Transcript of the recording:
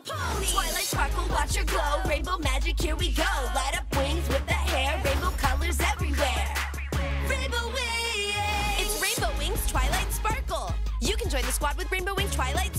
Little Pony. Twilight sparkle, watch her glow. Rainbow magic, here we go. Light up wings with the hair. Rainbow colors everywhere. Rainbow Wings. It's Rainbow Wings Twilight Sparkle. You can join the squad with Rainbow Wings Twilight